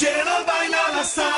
que não vai na nação.